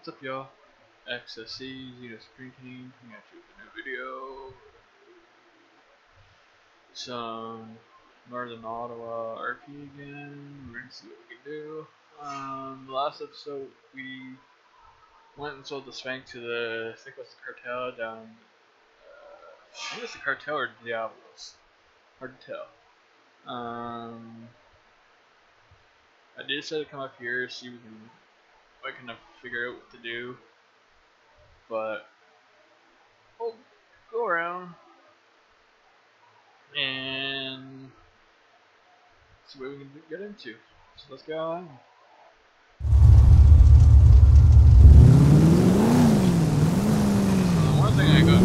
What's up, y'all? XSC, Zeta Spring Team, coming at you with a new video. Some Northern Ottawa RP again. We're gonna see what we can do. Um, the last episode, we went and sold the Spank to the, I think it was the cartel down, uh, I think it's the cartel or Diablos. Hard to tell. Um, I did decide to come up here, see if we can I of figure out what to do. But we'll go around and see what we can get into. So let's go on. So the one thing I got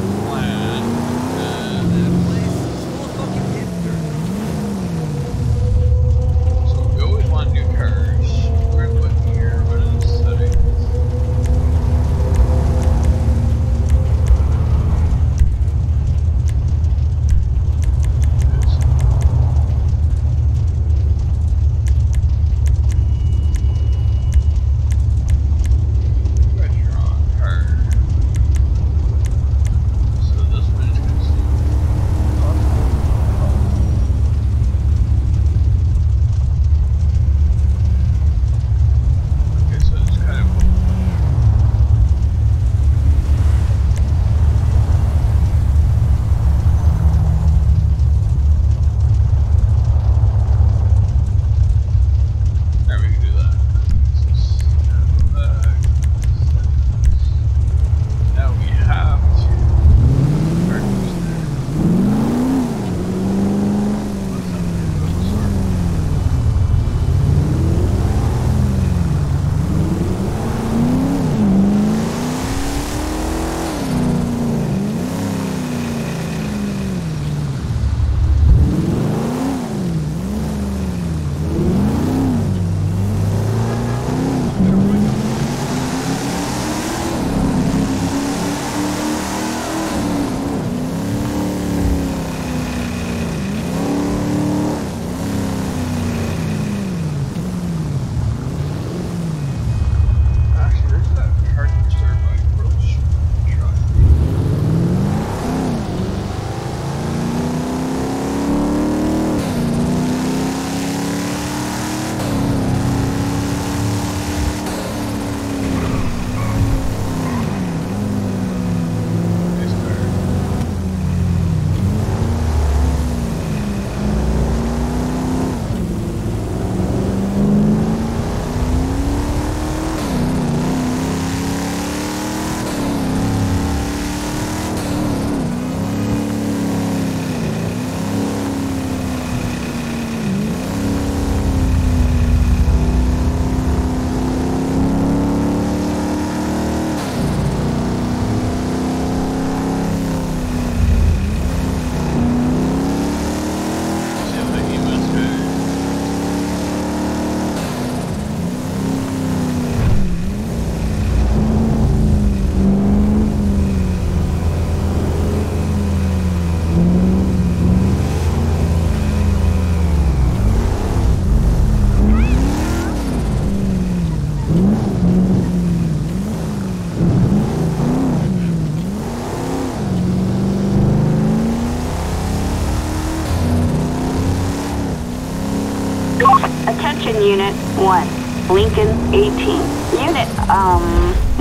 Lincoln 18. Unit, um,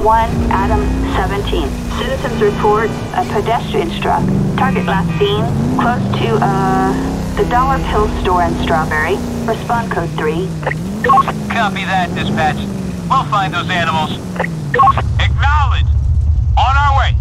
1, Adam 17. Citizens report a pedestrian struck. Target last seen close to, uh, the Dollar Pill store in Strawberry. Respond code 3. Copy that, dispatch. We'll find those animals. Acknowledge. On our way.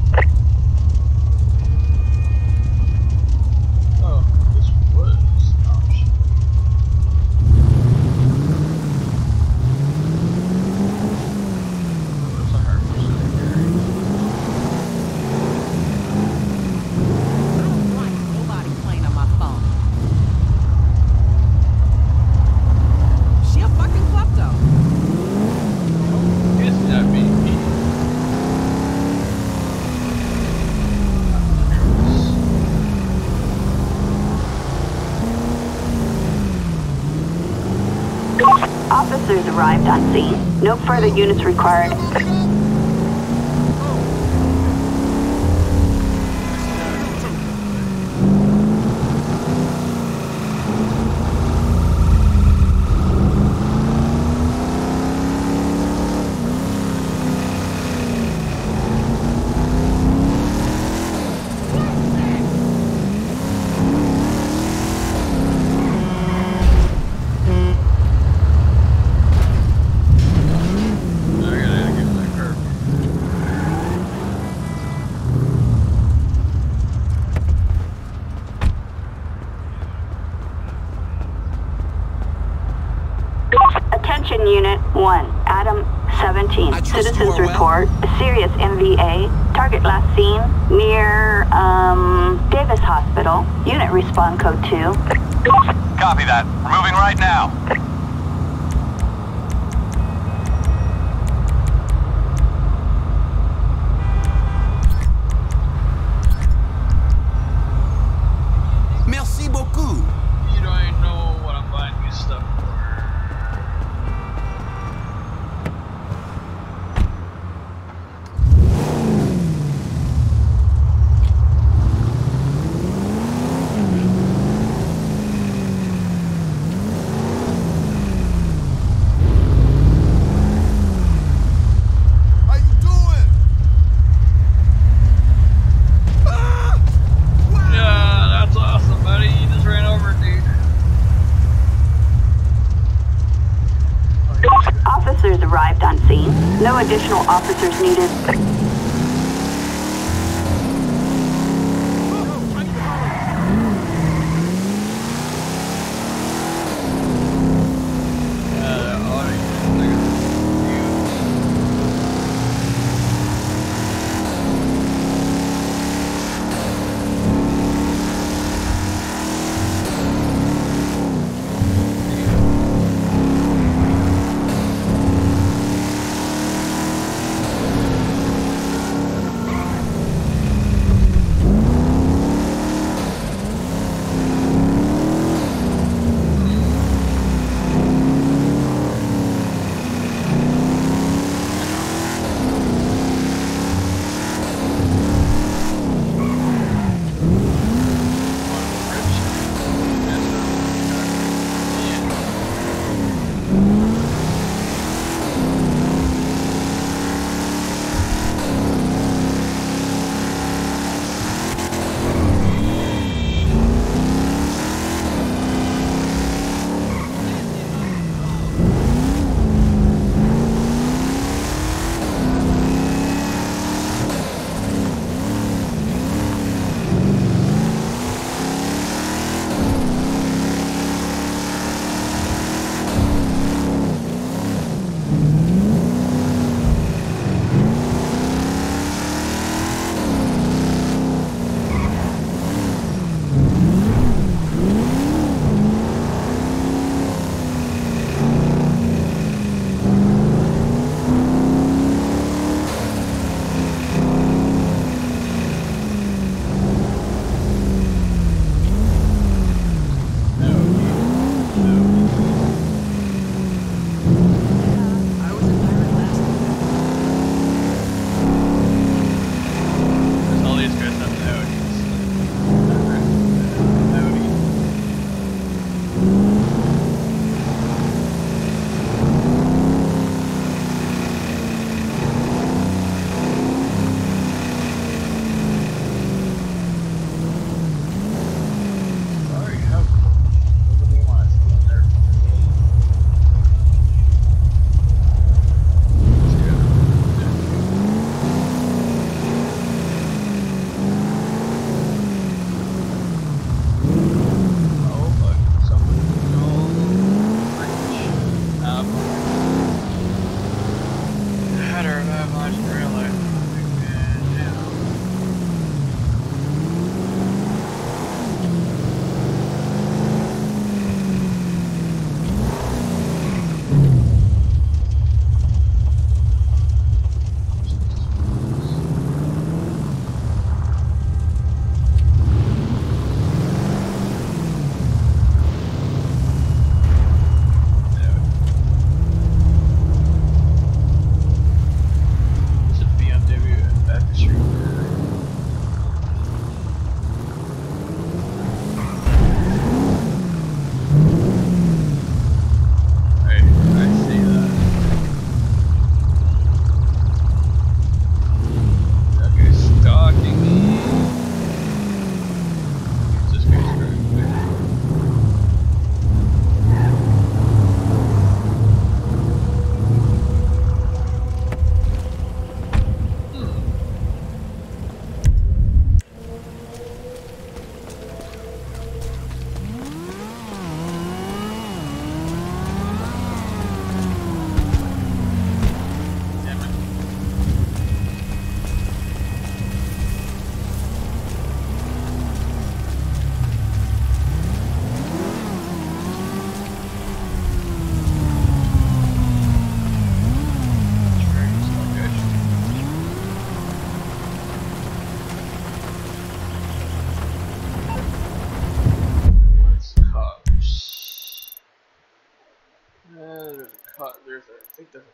Arrived on scene. No further units required. 1, Adam 17. I trust you Citizens are well. report a serious MVA. Target last seen near um, Davis Hospital. Unit respond code 2. Copy that. We're moving right now.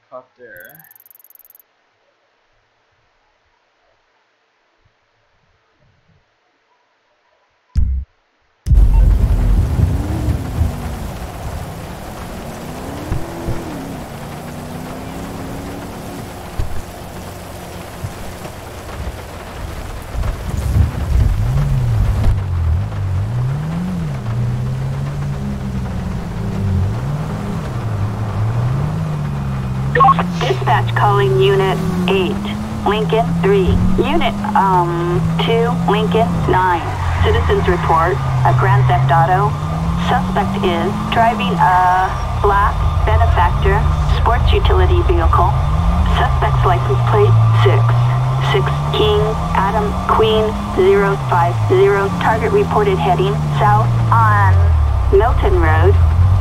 Cut there. Dispatch calling Unit 8, Lincoln 3. Unit, um, 2, Lincoln 9. Citizens report a Grand Theft Auto. Suspect is driving a black benefactor sports utility vehicle. Suspect's license plate 6. 6 King Adam Queen 050. Target reported heading south on Milton Road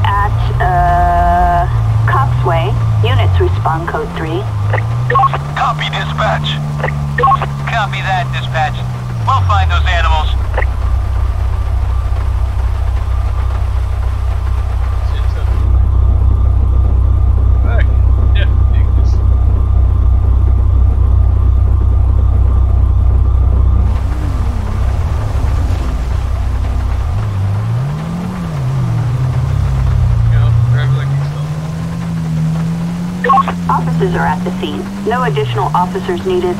at, uh, Coxway. Units respond code 3. Copy, dispatch. Copy that, dispatch. We'll find those animals. Seems to Back. Yeah, you can just you know, drive like yourself. Officers are at the scene. No additional officers needed.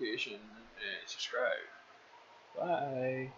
Notification, and subscribe. Bye.